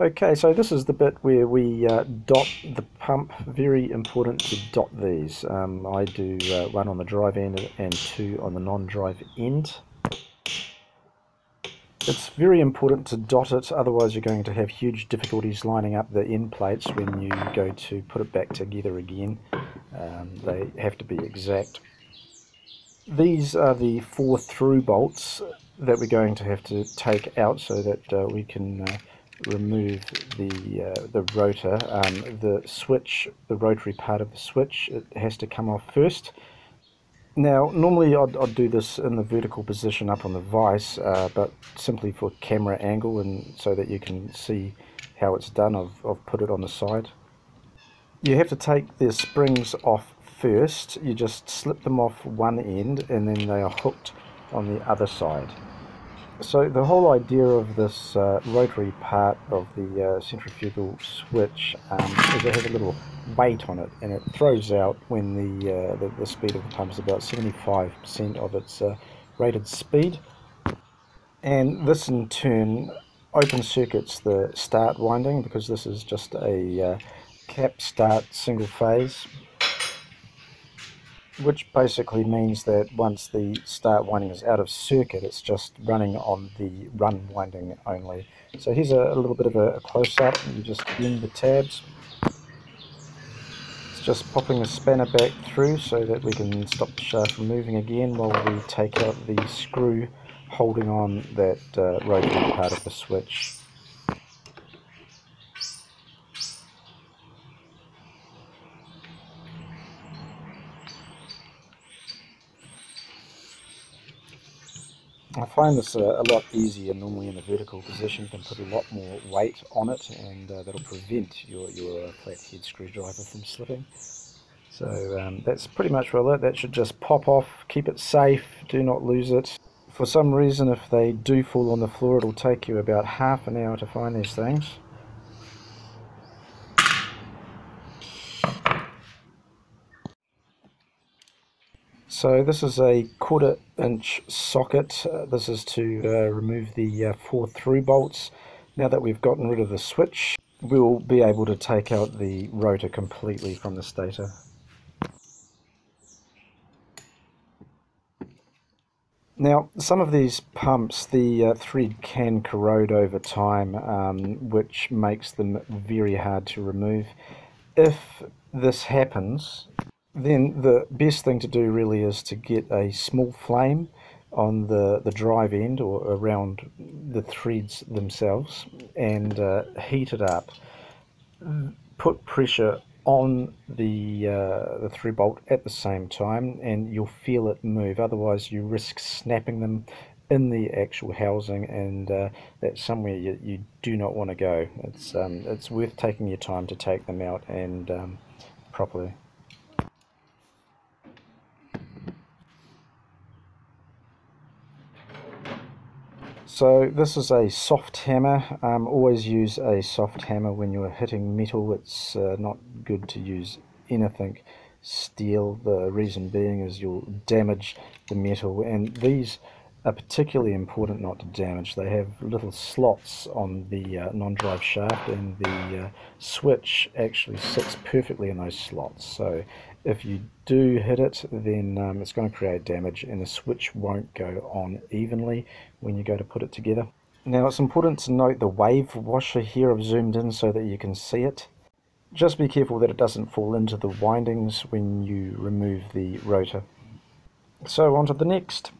Okay, so this is the bit where we uh, dot the pump. Very important to dot these. Um, I do uh, one on the drive end and two on the non-drive end. It's very important to dot it, otherwise you're going to have huge difficulties lining up the end plates when you go to put it back together again. Um, they have to be exact. These are the four through bolts that we're going to have to take out so that uh, we can uh, remove the uh, the rotor. Um, the switch, the rotary part of the switch, it has to come off first. Now, normally I'd, I'd do this in the vertical position up on the vise, uh, but simply for camera angle and so that you can see how it's done, I've, I've put it on the side. You have to take the springs off first. You just slip them off one end and then they are hooked on the other side. So the whole idea of this uh, rotary part of the uh, centrifugal switch um, is it has a little weight on it and it throws out when the, uh, the, the, speed of the pump is about 75% of its uh, rated speed. And this in turn open circuits the start winding because this is just a uh, cap start single phase which basically means that once the start winding is out of circuit, it's just running on the run winding only. So here's a, a little bit of a, a close-up. You just bend the tabs. It's just popping the spanner back through so that we can stop the shaft from moving again while we take out the screw holding on that uh, rotary part of the switch. I find this a, a, lot easier normally in a vertical position. You can put a lot more weight on it and uh, that'll prevent your, your flathead screwdriver from slipping. So um, that's pretty much all it. That should just pop off, keep it safe, do not lose it. For some reason if they do fall on the floor it'll take you about half an hour to find these things. So this is a quarter inch socket. Uh, this is to uh, remove the uh, four through bolts. Now that we've gotten rid of the switch, we'll be able to take out the rotor completely from the stator. Now, some of these pumps, the uh, thread can corrode over time, um, which makes them very hard to remove. If this happens, then the best thing to do really is to get a small flame on the, the drive end or around the threads themselves and uh, heat it up. Put pressure on the, uh, the through bolt at the same time and you'll feel it move. Otherwise you risk snapping them in the actual housing and uh, that's somewhere you, you do not want to go. It's, um, it's worth taking your time to take them out and um, properly. So this is a soft hammer. Um, always use a soft hammer when you're hitting metal. It's uh, not good to use anything steel. The reason being is you'll damage the metal and these are particularly important not to damage. They have little slots on the uh, non-drive shaft and the uh, switch actually sits perfectly in those slots. So if you do hit it then um, it's going to create damage and the switch won't go on evenly when you go to put it together. Now it's important to note the wave washer here I've zoomed in so that you can see it. Just be careful that it doesn't fall into the windings when you remove the rotor. So on to the next.